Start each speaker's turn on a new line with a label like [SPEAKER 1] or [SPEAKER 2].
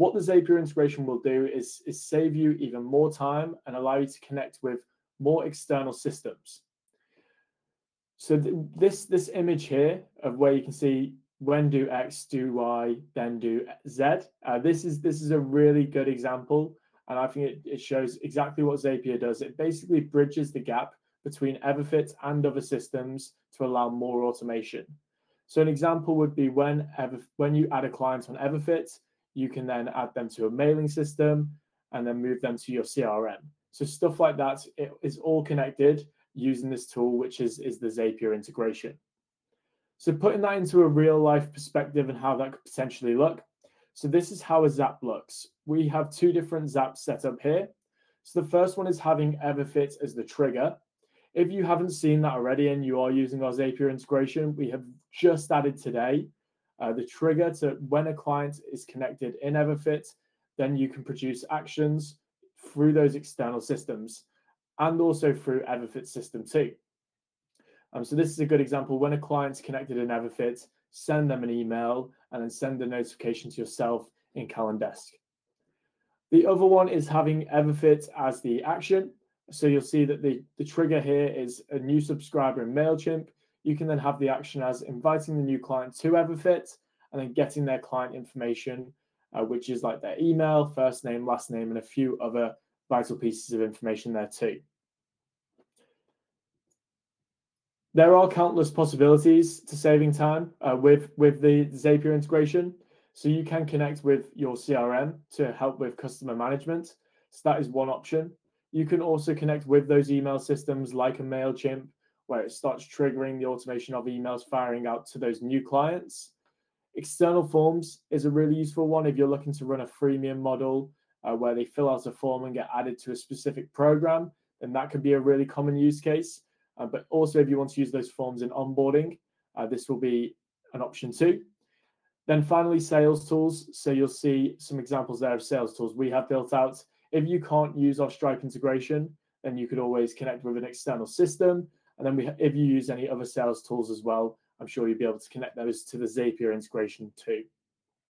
[SPEAKER 1] What the Zapier integration will do is, is save you even more time and allow you to connect with more external systems. So th this, this image here of where you can see when do X, do Y, then do Z. Uh, this is this is a really good example, and I think it, it shows exactly what Zapier does. It basically bridges the gap between Everfit and other systems to allow more automation. So an example would be when ever, when you add a client on Everfit, you can then add them to a mailing system and then move them to your CRM. So stuff like that it is all connected using this tool, which is, is the Zapier integration. So putting that into a real life perspective and how that could potentially look. So this is how a Zap looks. We have two different Zaps set up here. So the first one is having Everfit as the trigger. If you haven't seen that already and you are using our Zapier integration, we have just added today uh, the trigger to when a client is connected in Everfit, then you can produce actions through those external systems and also through Everfit system too. Um, so this is a good example. When a client's connected in Everfit, send them an email and then send the notification to yourself in Calendesk. The other one is having Everfit as the action. So you'll see that the, the trigger here is a new subscriber in MailChimp. You can then have the action as inviting the new client to Everfit and then getting their client information, uh, which is like their email, first name, last name, and a few other vital pieces of information there too. There are countless possibilities to saving time uh, with, with the Zapier integration. So you can connect with your CRM to help with customer management. So that is one option. You can also connect with those email systems like a MailChimp, where it starts triggering the automation of emails firing out to those new clients. External forms is a really useful one if you're looking to run a freemium model uh, where they fill out a form and get added to a specific program, then that could be a really common use case. Uh, but also, if you want to use those forms in onboarding, uh, this will be an option too. Then finally, sales tools. So you'll see some examples there of sales tools we have built out if you can't use our Stripe integration, then you could always connect with an external system. And then we, if you use any other sales tools as well, I'm sure you'll be able to connect those to the Zapier integration too.